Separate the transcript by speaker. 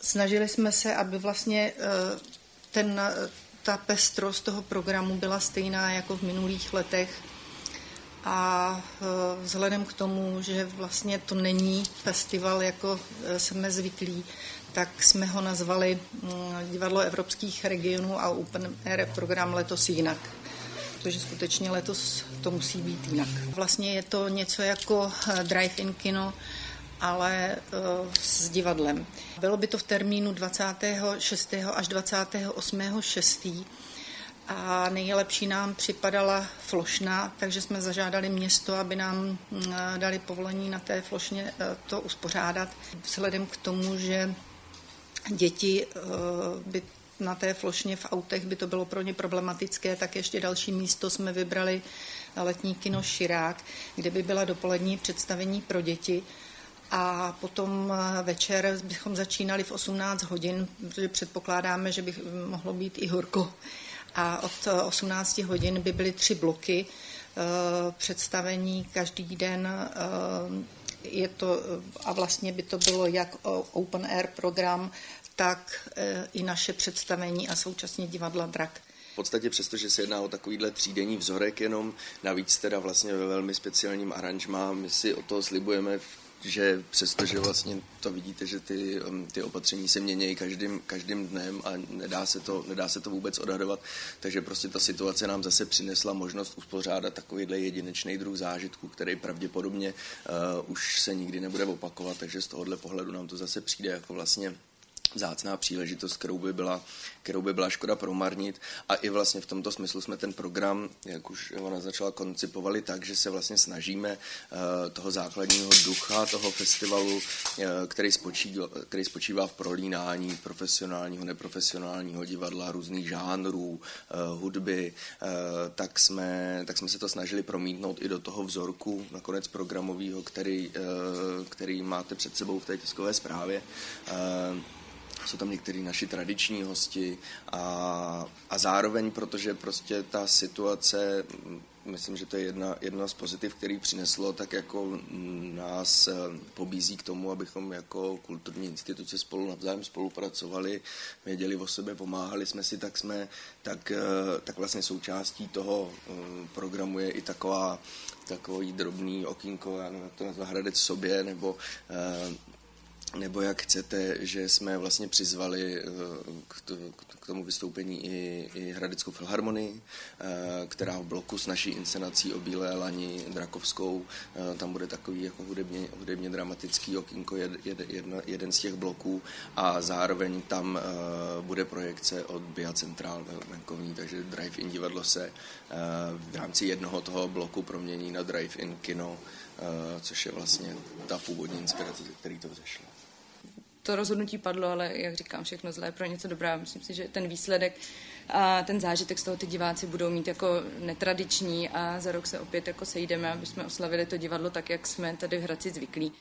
Speaker 1: Snažili jsme se, aby vlastně ten, ta pestrost toho programu byla stejná jako v minulých letech a vzhledem k tomu, že vlastně to není festival, jako jsme zvyklí, tak jsme ho nazvali mm, Divadlo evropských regionů a Open Air program letos jinak protože skutečně letos to musí být jinak. Vlastně je to něco jako eh, drive-in kino, ale uh, s divadlem. Bylo by to v termínu 26. až 28. 6. A nejlepší nám připadala Flošna, takže jsme zažádali město, aby nám mm, dali povolení na té Flošně eh, to uspořádat. Vzhledem k tomu, že děti by na té flošně v autech by to bylo pro ně problematické, tak ještě další místo jsme vybrali letní kino Širák, kde by byla dopolední představení pro děti. A potom večer bychom začínali v 18 hodin, protože předpokládáme, že by mohlo být i horko. A od 18 hodin by byly tři bloky eh, představení každý den eh, je to, a vlastně by to bylo jak open air program, tak i naše představení a současně divadla Drak.
Speaker 2: V podstatě přesto, že se jedná o takovýhle třídenní vzorek jenom, navíc teda vlastně ve velmi speciálním aranžmá, my si o to slibujeme že přestože vlastně to vidíte, že ty, um, ty opatření se mění každým, každým dnem a nedá se, to, nedá se to vůbec odhadovat, takže prostě ta situace nám zase přinesla možnost uspořádat takovýhle jedinečný druh zážitku, který pravděpodobně uh, už se nikdy nebude opakovat, takže z tohohle pohledu nám to zase přijde jako vlastně zácná příležitost, kterou by, byla, kterou by byla škoda promarnit. A i vlastně v tomto smyslu jsme ten program, jak už ona začala, koncipovali tak, že se vlastně snažíme uh, toho základního ducha toho festivalu, uh, který, spočívá, který spočívá v prolínání profesionálního, neprofesionálního divadla, různých žánrů, uh, hudby, tak, jsme, tak jsme se to snažili promítnout i do toho vzorku nakonec programového, který, který máte před sebou v té tiskové zprávě jsou tam některý naši tradiční hosti a, a zároveň, protože prostě ta situace, myslím, že to je jedna, jedna z pozitiv, který přineslo, tak jako nás eh, pobízí k tomu, abychom jako kulturní instituce spolu navzájem spolupracovali, věděli o sebe, pomáhali jsme si, tak jsme, tak, eh, tak vlastně součástí toho eh, programu je i taková takový drobný okýnko, já nevím, jak to nazvat, hradec sobě, nebo nebo jak chcete, že jsme vlastně přizvali eh, k tomu vystoupení i, i Hradeckou filharmonii, eh, která v bloku s naší inscenací o Bílé lani Drakovskou, eh, tam bude takový jako hudebně, hudebně dramatický okýnko, jed, jed, jedna, jeden z těch bloků a zároveň tam bude projekce od Bia Central venkovní, takže Drive-in divadlo se v rámci jednoho toho bloku promění na Drive-in kino, což je vlastně ta původní inspirace, ze který to vzešlo
Speaker 3: to rozhodnutí padlo, ale jak říkám, všechno zlé pro něco dobré. Myslím si, že ten výsledek a ten zážitek z toho ty diváci budou mít jako netradiční a za rok se opět jako sejdeme, aby jsme oslavili to divadlo tak, jak jsme tady v Hradci zvyklí.